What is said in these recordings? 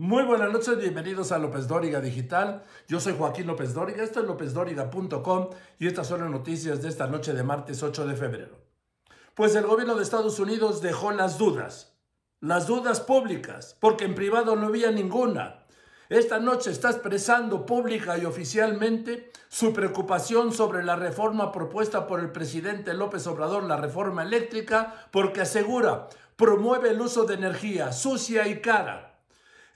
Muy buenas noches, bienvenidos a López Dóriga Digital. Yo soy Joaquín López Dóriga, esto es lópezdóriga.com y estas son las noticias de esta noche de martes 8 de febrero. Pues el gobierno de Estados Unidos dejó las dudas, las dudas públicas, porque en privado no había ninguna. Esta noche está expresando pública y oficialmente su preocupación sobre la reforma propuesta por el presidente López Obrador, la reforma eléctrica, porque asegura, promueve el uso de energía sucia y cara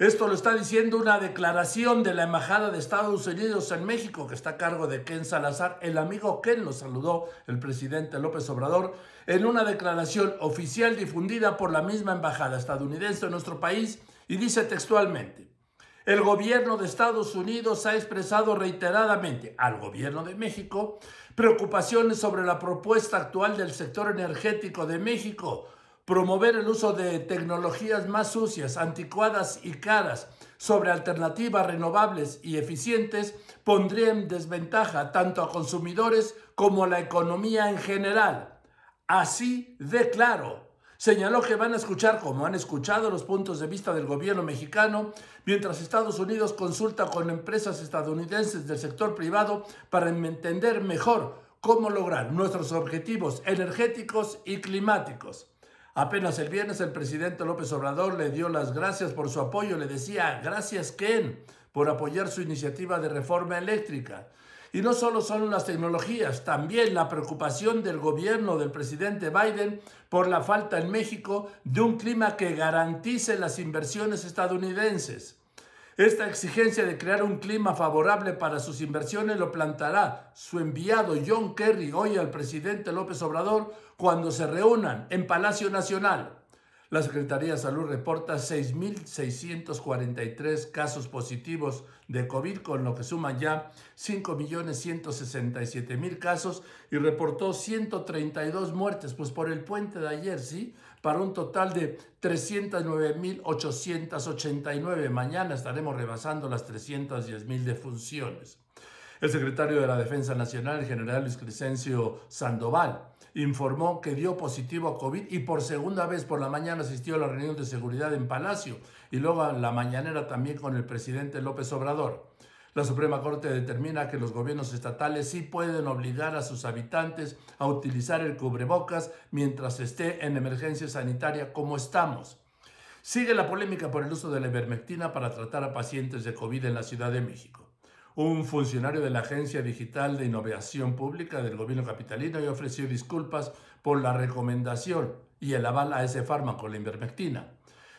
esto lo está diciendo una declaración de la Embajada de Estados Unidos en México, que está a cargo de Ken Salazar. El amigo Ken lo saludó el presidente López Obrador en una declaración oficial difundida por la misma Embajada estadounidense en nuestro país y dice textualmente, el gobierno de Estados Unidos ha expresado reiteradamente al gobierno de México preocupaciones sobre la propuesta actual del sector energético de México promover el uso de tecnologías más sucias, anticuadas y caras sobre alternativas renovables y eficientes pondría en desventaja tanto a consumidores como a la economía en general. Así de claro. Señaló que van a escuchar, como han escuchado, los puntos de vista del gobierno mexicano, mientras Estados Unidos consulta con empresas estadounidenses del sector privado para entender mejor cómo lograr nuestros objetivos energéticos y climáticos. Apenas el viernes el presidente López Obrador le dio las gracias por su apoyo, le decía, gracias Ken por apoyar su iniciativa de reforma eléctrica. Y no solo son las tecnologías, también la preocupación del gobierno del presidente Biden por la falta en México de un clima que garantice las inversiones estadounidenses. Esta exigencia de crear un clima favorable para sus inversiones lo plantará su enviado John Kerry hoy al presidente López Obrador cuando se reúnan en Palacio Nacional. La Secretaría de Salud reporta 6.643 casos positivos de COVID, con lo que suman ya 5.167.000 casos y reportó 132 muertes, pues por el puente de ayer, ¿sí? para un total de 309.889. Mañana estaremos rebasando las 310.000 defunciones. El secretario de la Defensa Nacional, el general Luis Crescencio Sandoval, informó que dio positivo a COVID y por segunda vez por la mañana asistió a la reunión de seguridad en Palacio y luego a la mañanera también con el presidente López Obrador. La Suprema Corte determina que los gobiernos estatales sí pueden obligar a sus habitantes a utilizar el cubrebocas mientras esté en emergencia sanitaria como estamos. Sigue la polémica por el uso de la ivermectina para tratar a pacientes de COVID en la Ciudad de México. Un funcionario de la Agencia Digital de Innovación Pública del gobierno capitalino ya ofreció disculpas por la recomendación y el aval a ese fármaco, la ivermectina.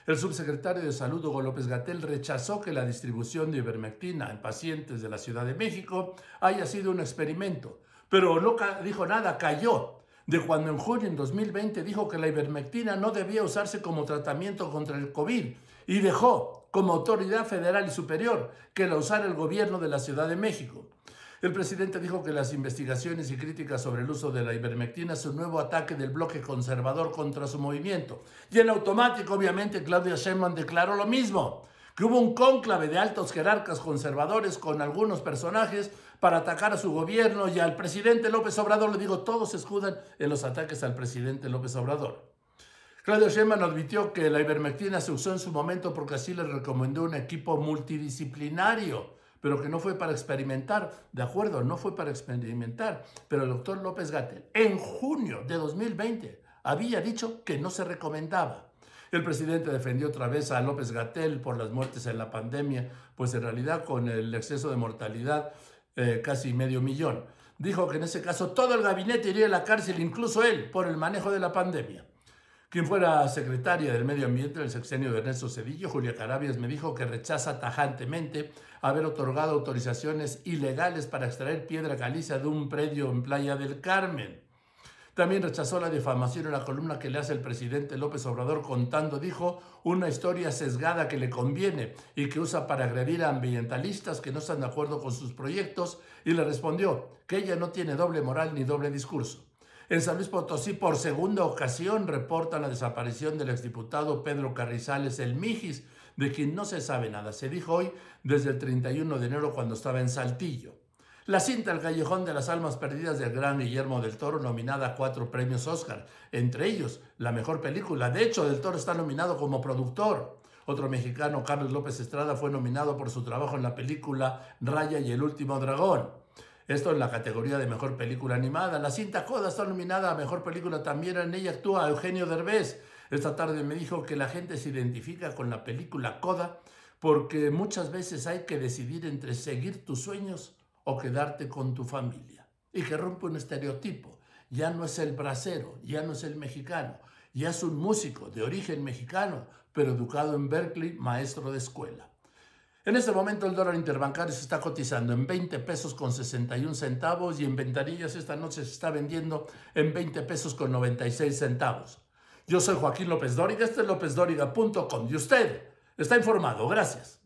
El subsecretario de Salud, Hugo López Gatel, rechazó que la distribución de ivermectina en pacientes de la Ciudad de México haya sido un experimento, pero no dijo nada, cayó de cuando en junio en 2020 dijo que la ivermectina no debía usarse como tratamiento contra el COVID y dejó como autoridad federal y superior que la usara el gobierno de la Ciudad de México. El presidente dijo que las investigaciones y críticas sobre el uso de la ivermectina es un nuevo ataque del bloque conservador contra su movimiento. Y en automático, obviamente, Claudia Sheinbaum declaró lo mismo, que hubo un cónclave de altos jerarcas conservadores con algunos personajes para atacar a su gobierno y al presidente López Obrador. Le digo, todos se escudan en los ataques al presidente López Obrador. Claudia Sheinbaum admitió que la ivermectina se usó en su momento porque así le recomendó un equipo multidisciplinario pero que no fue para experimentar, de acuerdo, no fue para experimentar, pero el doctor López Gatel en junio de 2020 había dicho que no se recomendaba. El presidente defendió otra vez a López Gatel por las muertes en la pandemia, pues en realidad con el exceso de mortalidad eh, casi medio millón. Dijo que en ese caso todo el gabinete iría a la cárcel, incluso él, por el manejo de la pandemia. Quien fuera secretaria del Medio Ambiente del sexenio de Ernesto Cedillo, Julia Carabias, me dijo que rechaza tajantemente haber otorgado autorizaciones ilegales para extraer piedra caliza de un predio en Playa del Carmen. También rechazó la difamación en la columna que le hace el presidente López Obrador contando, dijo, una historia sesgada que le conviene y que usa para agredir a ambientalistas que no están de acuerdo con sus proyectos y le respondió que ella no tiene doble moral ni doble discurso. En San Luis Potosí, por segunda ocasión, reportan la desaparición del exdiputado Pedro Carrizales El Mijis, de quien no se sabe nada. Se dijo hoy desde el 31 de enero cuando estaba en Saltillo. La cinta El Callejón de las Almas Perdidas del gran Guillermo del Toro, nominada a cuatro premios Oscar, entre ellos la mejor película. De hecho, del Toro está nominado como productor. Otro mexicano, Carlos López Estrada, fue nominado por su trabajo en la película Raya y el último dragón. Esto en la categoría de mejor película animada. La cinta Coda está nominada a mejor película también. En ella actúa Eugenio Derbez. Esta tarde me dijo que la gente se identifica con la película Coda porque muchas veces hay que decidir entre seguir tus sueños o quedarte con tu familia. Y que rompe un estereotipo. Ya no es el bracero, ya no es el mexicano, ya es un músico de origen mexicano, pero educado en Berkeley, maestro de escuela. En este momento el dólar interbancario se está cotizando en 20 pesos con 61 centavos y en ventanillas esta noche se está vendiendo en 20 pesos con 96 centavos. Yo soy Joaquín López Dóriga, este es lópezdóriga.com y usted está informado. Gracias.